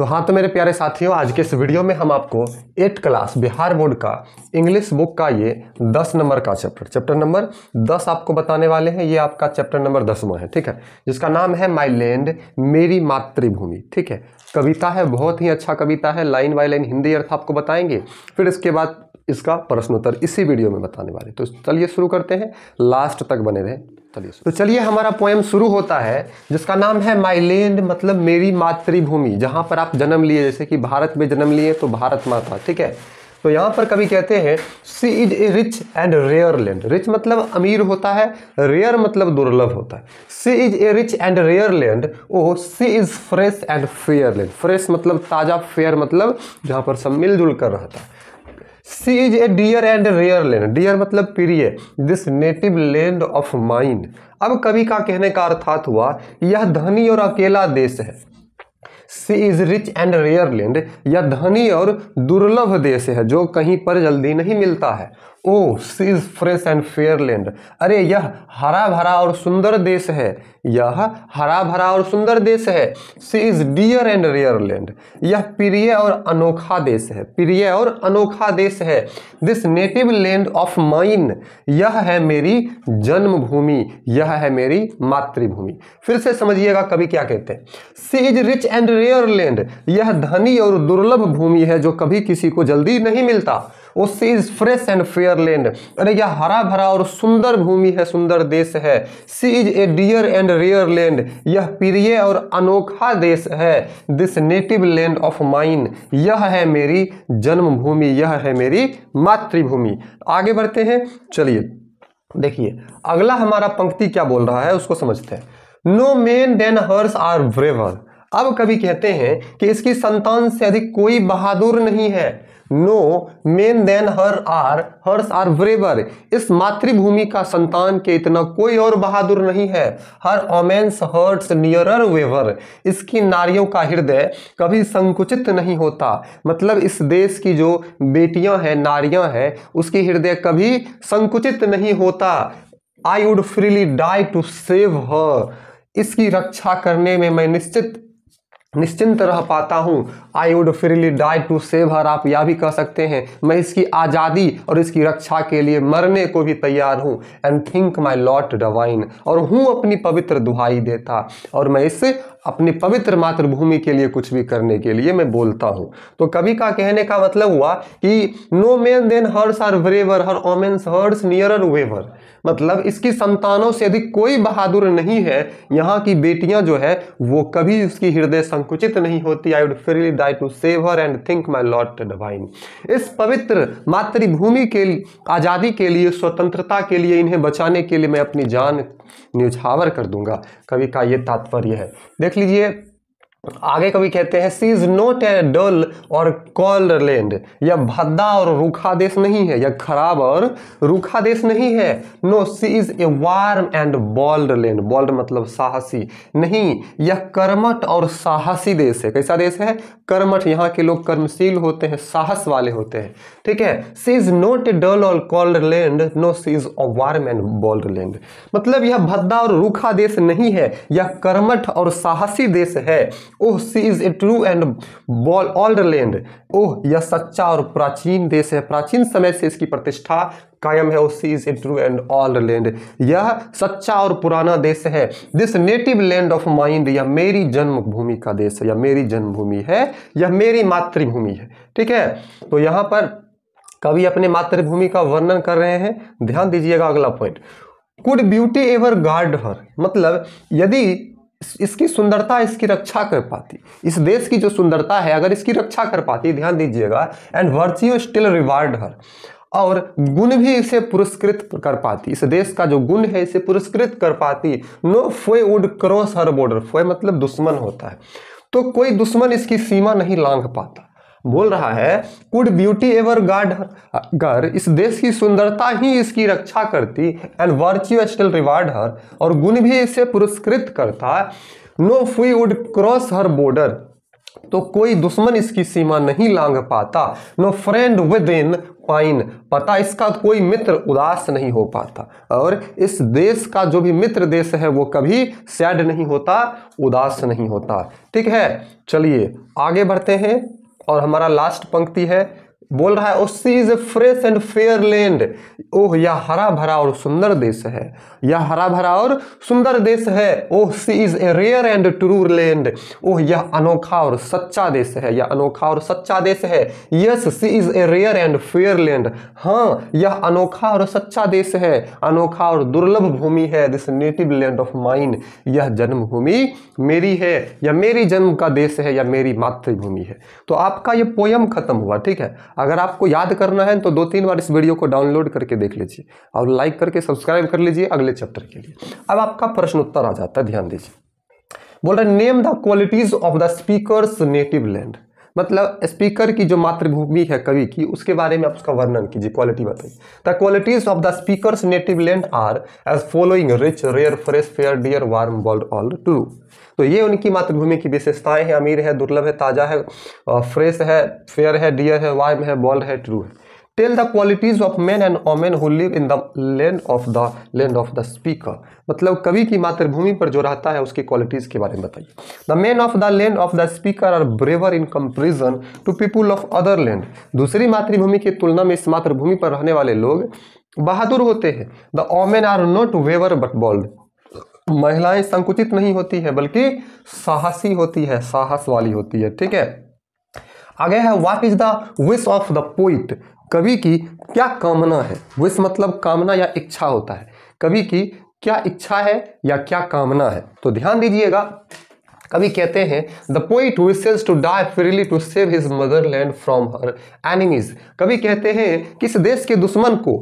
तो हाँ तो मेरे प्यारे साथियों, आज के इस वीडियो में हम आपको एट क्लास बिहार बोर्ड का इंग्लिश बुक का ये दस नंबर का चैप्टर चैप्टर नंबर दस आपको बताने वाले हैं। ये आपका चैप्टर नंबर दसवां है, ठीक है? जिसका नाम है माई लैंड मेरी मातृभूमि, ठीक है? कविता है, बहुत ही अच्छा कविता है, लाइन बाई लाइन हिंदी अर्थ आपको बताएँगे। फिर इसके बाद इसका प्रश्नोत्तर इसी वीडियो में बताने वाले। तो चलिए शुरू करते हैं। लास्ट तक बने रहे। चलिए तो चलिए, हमारा पोएम शुरू होता है, जिसका नाम है माई लैंड मतलब मेरी मातृभूमि, जहाँ पर आप जन्म लिए, जैसे कि भारत में जन्म लिए तो भारत माता, ठीक है? तो यहाँ पर कभी कहते हैं she is a rich and rare land rich मतलब अमीर होता है रेयर मतलब दुर्लभ होता है। She is a rich and rare land O she is fresh and fair land fresh मतलब ताज़ा फेयर मतलब जहाँ पर सब मिलजुल कर रहता है। She is a dear and rare land dear मतलब प्रिय. This native land of mine अब कवि का कहने का अर्थात हुआ, यह धनी और अकेला देश है। She is rich and rare land यह धनी और दुर्लभ देश है, जो कहीं पर जल्दी नहीं मिलता है। O she is fresh and fair land अरे, यह हरा भरा और सुंदर देश है। यह हरा भरा और सुंदर देश है। She is dear and rare land यह प्रिय और अनोखा देश है। प्रिय और अनोखा देश है। This native land of mine यह है मेरी जन्मभूमि। यह है मेरी मातृभूमि। फिर से समझिएगा कभी क्या कहते हैं। She is rich and rare land यह धनी और दुर्लभ भूमि है जो कभी किसी को जल्दी नहीं मिलता। फ्रेश एंड अरे यह हरा भरा और सुंदर भूमि है, सुंदर देश है। She is a dear and rare land यह प्रिय और अनोखा देश है। This native land of mine यह है मेरी जन्मभूमि। यह है मेरी मातृभूमि। आगे बढ़ते हैं। चलिए, देखिए, अगला हमारा पंक्ति क्या बोल रहा है, उसको समझते हैं। No men than hers are braver अब कभी कहते हैं कि इसकी संतान से अधिक कोई बहादुर नहीं है। No men than her are hers are braver इस मातृभूमि का संतान के इतना कोई और बहादुर नहीं है। Her women's hearts nearer waver इसकी नारियों का हृदय कभी संकुचित नहीं होता। मतलब इस देश की जो बेटियाँ हैं, नारियाँ हैं, उसकी हृदय कभी संकुचित नहीं होता। I would freely die to save her इसकी रक्षा करने में मैं निश्चित निश्चिंत रह पाता हूँ। I would freely die to save her आप यह भी कह सकते हैं। मैं इसकी आज़ादी और इसकी रक्षा के लिए मरने को भी तैयार हूँ। And think my lot divine और हूँ अपनी पवित्र दुहाई देता। और मैं इससे अपनी पवित्र मातृभूमि के लिए कुछ भी करने के लिए मैं बोलता हूँ। तो कवि का कहने का मतलब हुआ कि no man than hers are braver her women's hearts nearer waver मतलब इसकी संतानों से अधिक कोई बहादुर नहीं है। यहाँ की बेटियाँ जो है, वो कभी उसकी हृदय संकुचित नहीं होती। I would freely die to save her and think my lot divine इस पवित्र मातृभूमि के, आज़ादी के लिए, स्वतंत्रता के लिए, इन्हें बचाने के लिए मैं अपनी जान न्यौछावर कर दूँगा। कवि का ये तात्पर्य है। देख लीजिए आगे कभी कहते हैं she is note a dull और कॉल्ड लैंड यह भद्दा और रूखा देश नहीं है यह खराब और रूखा देश नहीं है। No she is a warm and bold land bold मतलब साहसी। नहीं, यह कर्मठ और साहसी देश है। कैसा देश है? कर्मठ, यहाँ के लोग कर्मशील होते हैं, साहस वाले होते हैं। ठीक है? She is note a dull और cold land no she is a warm and bold land मतलब यह भद्दा और रूखा देश नहीं है, यह कर्मठ और साहसी देश है। ओह she is a true and bold old land oh, यह सच्चा और प्राचीन देश है। प्राचीन समय से इसकी प्रतिष्ठा कायम है। O she is a true and old land यह सच्चा और पुराना देश है। This native land of mine यह मेरी जन्मभूमि का देश है। यह मेरी जन्मभूमि है। यह मेरी मातृभूमि है। ठीक है? तो यहाँ पर कवि अपने मातृभूमि का वर्णन कर रहे हैं। ध्यान दीजिएगा अगला point could beauty ever guard her मतलब यदि इसकी सुंदरता इसकी रक्षा कर पाती। इस देश की जो सुंदरता है, अगर इसकी रक्षा कर पाती, ध्यान दीजिएगा and virtue still reward her और गुण भी इसे पुरस्कृत कर पाती। इस देश का जो गुण है, इसे पुरस्कृत कर पाती। No foe would cross her border foe मतलब दुश्मन होता है। तो कोई दुश्मन इसकी सीमा नहीं लांघ पाता। बोल रहा है कुड ब्यूटी एवर गार्ड अगर इस देश की सुंदरता ही इसकी रक्षा करती and virtue still reward her और गुण भी इसे पुरस्कृत करता। No foe would cross her border तो कोई दुश्मन इसकी सीमा नहीं लांग पाता। No friend within pine पता इसका कोई मित्र उदास नहीं हो पाता। और इस देश का जो भी मित्र देश है, वो कभी सैड नहीं होता, उदास नहीं होता। ठीक है, चलिए आगे बढ़ते हैं। और हमारा लास्ट पंक्ति है बोल रहा है O she is a fresh and fair land oh, यह हरा भरा और सुंदर देश है। यह हरा भरा और सुंदर देश है। ओह she is a rare and true land oh, यह अनोखा और सच्चा देश है। यह अनोखा और सच्चा देश है। Yes she is a rare and fair land हाँ यह अनोखा और सच्चा देश है। अनोखा और दुर्लभ भूमि है। This native land of mine यह जन्मभूमि मेरी है। या मेरी जन्म का देश है। या मेरी मातृभूमि है। तो आपका ये पोयम खत्म हुआ, ठीक है? अगर आपको याद करना है तो दो तीन बार इस वीडियो को डाउनलोड करके देख लीजिए और लाइक करके सब्सक्राइब कर लीजिए अगले चैप्टर के लिए। अब आपका प्रश्न उत्तर आ जाता है, ध्यान दीजिए। बोल रहे name the qualities of the speaker native land मतलब स्पीकर की जो मातृभूमि है कवि की, उसके बारे में आप उसका वर्णन कीजिए क्वालिटी बताइए। The qualities of the speaker's native land are as following rich rare fresh fair dear warm world all true तो ये उनकी मातृभूमि की विशेषताएँ हैं, अमीर है, दुर्लभ है, ताज़ा है फ्रेश है फेयर है डियर है वार्म है बॉल्ड है ट्रू है। Tell the qualities of man and women who live in the land of the land of the speaker मतलब कवि की मातृभूमि पर जो रहता है, उसकी क्वालिटीज के बारे में बताइए। The man of the land of the speaker are braver in comparison to people of other land दूसरी मातृभूमि की तुलना में इस मातृभूमि पर रहने वाले लोग बहादुर होते हैं। The women are not waver but bold महिलाएँ संकुचित नहीं होती है, बल्कि साहसी होती है साहस वाली होती है, ठीक है? आगे है what is the wish of the poet कवि की क्या कामना है? विश मतलब कामना या इच्छा होता है। कवि की क्या इच्छा है या क्या कामना है? तो ध्यान दीजिएगा। कवि कहते हैं, the poet wishes to die freely to save his motherland from her enemies. कवि कहते हैं, किस देश के दुश्मन को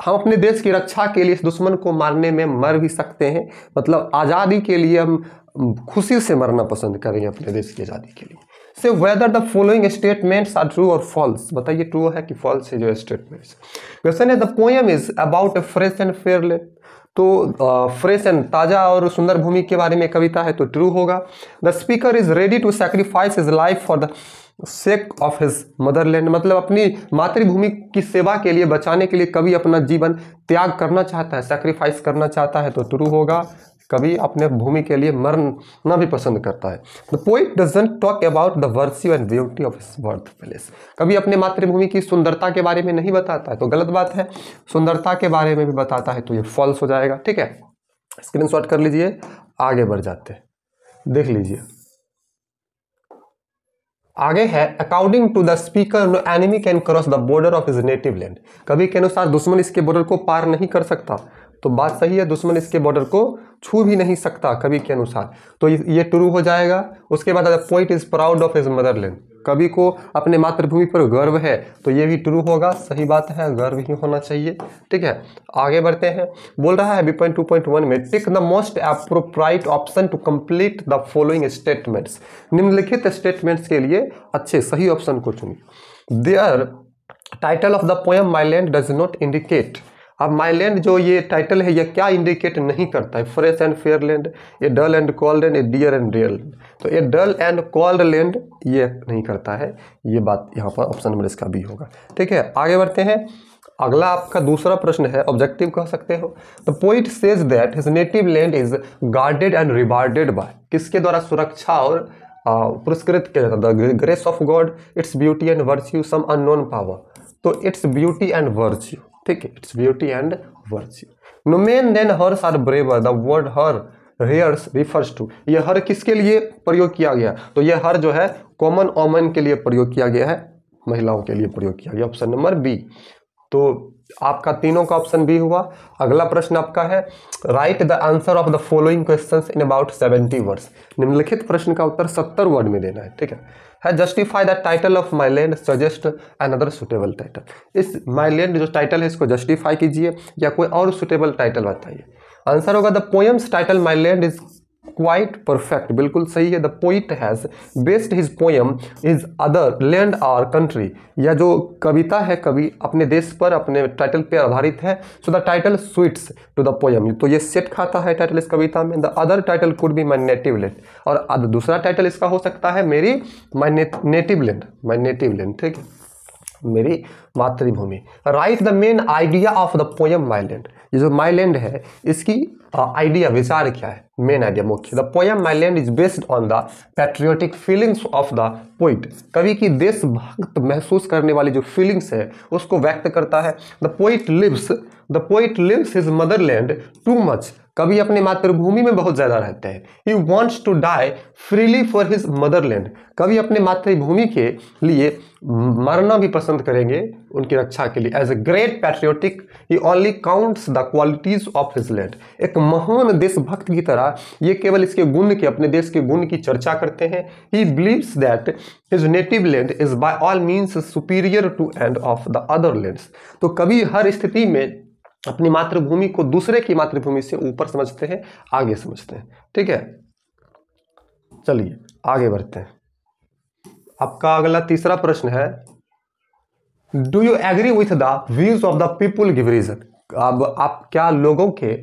हम अपने देश की रक्षा के लिए, इस दुश्मन को मारने में मर भी सकते हैं? मतलब आज़ादी के लिए हम खुशी से मरना पसंद करेंगे अपने देश की आज़ादी के लिए। Say whether the following statements are true और फॉल्स बताइए ट्रू है कि फॉल्स है जो स्टेटमेंट्स क्वेश्चन है the poem is about fresh and fair तो फ्रेश एंड ताज़ा और सुंदर भूमि के बारे में कविता है तो ट्रू होगा। The speaker is ready to sacrifice is life for the sake of his motherland मतलब अपनी मातृभूमि की सेवा के लिए बचाने के लिए कभी अपना जीवन त्याग करना चाहता है सेक्रीफाइस करना चाहता है तो ट्रू होगा। कभी अपने भूमि के लिए मरना भी पसंद करता है। The poet doesn't talk about the virtue and beauty of his birth place कभी अपने मातृभूमि की सुंदरता के बारे में नहीं बताता है तो गलत बात है। सुंदरता के बारे में भी बताता है तो ये फॉल्स हो जाएगा। ठीक है? स्क्रीन कर लीजिए, आगे बढ़ जाते हैं। देख लीजिए। आगे है according to the speaker no enemy can cross the border of is native land कभी के अनुसार दुश्मन इसके बॉर्डर को पार नहीं कर सकता। तो बात सही है, दुश्मन इसके बॉर्डर को छू भी नहीं सकता कवि के अनुसार। तो ये ट्रू हो जाएगा। उसके बाद point is proud of his motherland कवि को अपने मातृभूमि पर गर्व है तो ये भी ट्रू होगा। सही बात है, गर्व ही होना चाहिए। ठीक है, आगे बढ़ते हैं। बोल रहा है B point two point one में tick the most appropriate option to complete the following statements निम्नलिखित स्टेटमेंट्स के लिए अच्छे, सही ऑप्शन को चुनिए। There title of the poem my land does not indicate अब माई लैंड जो ये टाइटल है, ये क्या इंडिकेट नहीं करता है? फ्रेश एंड फेयर लैंड ये dull and cold and a dear and real तो ये डल एंड कॉल्ड लैंड ये नहीं करता है। ये बात यहाँ पर ऑप्शन नंबर इसका भी होगा। ठीक है, आगे बढ़ते हैं। अगला आपका दूसरा प्रश्न है ऑब्जेक्टिव कह सकते हो। The poet says that his native land is guarded and rewarded by किसके द्वारा सुरक्षा और पुरस्कृत किया जाता the grace of God its beauty and virtue some unknown power तो इट्स ब्यूटी एंड वर्च्यू ठीक है its beauty and virtue no men than hers are braver the word her heirs refers to ये her किसके लिए प्रयोग किया गया तो ये हर जो है कॉमन ओमन के लिए प्रयोग किया गया है महिलाओं के लिए प्रयोग किया गया ऑप्शन नंबर बी तो आपका तीनों का ऑप्शन बी हुआ। अगला प्रश्न आपका है write the answer of the following questions in about seventy words निम्नलिखित प्रश्न का उत्तर सत्तर वर्ड में देना है, ठीक है? है justify the title of my land suggest another suitable title इस माई लैंड जो टाइटल है, इसको जस्टिफाई कीजिए या कोई और सुटेबल टाइटल बताइए। आंसर होगा the poems title my land is quite perfect बिल्कुल सही है the poet has based his poem is other land और कंट्री या जो कविता है, कवि अपने देश पर, अपने टाइटल पर आधारित है so the title suits to the poem तो ये सेट खाता है टाइटल इस कविता में the other title could be my native land और दूसरा टाइटल इसका हो सकता है मेरी my native land my native land ठीक है? मेरी मातृभूमि। Right the main idea of the poem my land ये जो माइलैंड है, इसकी आइडिया विचार क्या है? मेन आइडिया मुख्य। The poem my land is based on the patriotic feelings of the poet कवि की देशभक्त महसूस करने वाली जो फीलिंग्स है, उसको व्यक्त करता है। The poet lives the poet lives his motherland too much कभी अपने मातृभूमि में बहुत ज़्यादा रहते हैं। He wants to die freely for his motherland कभी अपने मातृभूमि के लिए मरना भी पसंद करेंगे उनकी रक्षा के लिए। As a great patriotic he only counts the qualities of his land एक महान देशभक्त की तरह ये केवल इसके गुण के, अपने देश के गुण की चर्चा करते हैं। He believes that his native land is by all means superior to and of the other lands तो कभी हर स्थिति में अपनी मातृभूमि को दूसरे की मातृभूमि से ऊपर समझते हैं, आगे समझते हैं। ठीक है? चलिए, आगे बढ़ते हैं। आपका अगला तीसरा प्रश्न है do you agree with the views of the people give reason अब आप क्या लोगों के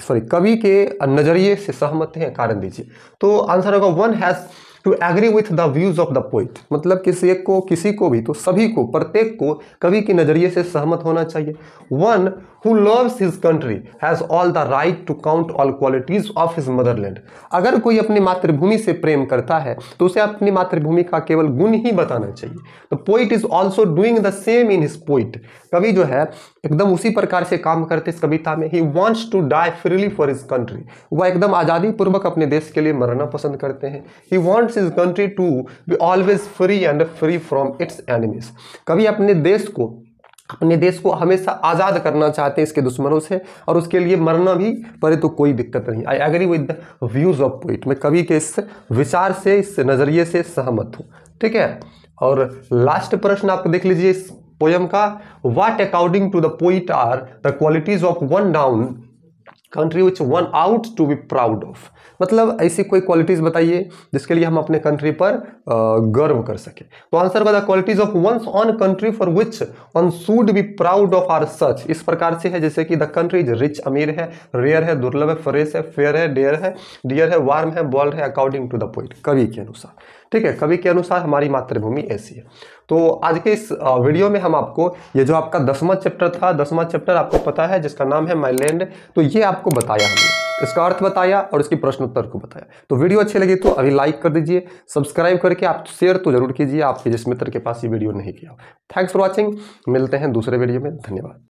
सॉरी कवि के नज़रिए से सहमत हैं? कारण दीजिए। तो आंसर होगा one has to agree with the views of the poet मतलब किसी एक को, किसी को भी तो सभी को, प्रत्येक को कवि के नज़रिए से सहमत होना चाहिए। One who loves his country has all the right to count all qualities of his motherland अगर कोई अपनी मातृभूमि से प्रेम करता है तो उसे अपनी मातृभूमि का केवल गुण ही बताना चाहिए। The poet is also doing the same in his poet कवि जो है, एकदम उसी प्रकार से काम करते इस कविता में। He wants to die freely for his country वह एकदम आज़ादी पूर्वक अपने देश के लिए मरना पसंद करते हैं। He wants his country to be always free and free from its enemies कभी अपने देश को, अपने देश को हमेशा आज़ाद करना चाहते हैं इसके दुश्मनों से, और उसके लिए मरना भी पड़े तो कोई दिक्कत नहीं। I agree with the views of poet मैं कवि के इस विचार से, इस नज़रिए से सहमत हूँ। ठीक है? और लास्ट प्रश्न आप देख लीजिए इस पोयम का। What according to the poet are the qualities of one down country which one out to be proud of मतलब ऐसी कोई क्वालिटीज बताइए जिसके लिए हम अपने कंट्री पर गर्व कर सके। तो answer the qualities of once on country for which one should be proud of are such इस प्रकार से है, जैसे कि द कंट्री इज़ रिच अमीर है रेयर है, दुर्लभ है फ्रेश है फेयर है डेयर है डियर है वार्म है बॉल्ड है अकॉर्डिंग टू द पॉइंट कवि के अनुसार। ठीक है, कवि के अनुसार हमारी मातृभूमि ऐसी है। तो आज के इस वीडियो में हम आपको, ये जो आपका दसवां चैप्टर था, दसवां चैप्टर आपको पता है, जिसका नाम है माई लैंड तो ये आपको बताया हमने। इसका अर्थ बताया और इसकी प्रश्न उत्तर को बताया। तो वीडियो अच्छी लगी तो अभी लाइक कर दीजिए, सब्सक्राइब करके आप शेयर तो ज़रूर कीजिए, आपके जिस मित्र के पास ये वीडियो नहीं किया थैंक्स फॉर वॉचिंग, मिलते हैं दूसरे वीडियो में, धन्यवाद।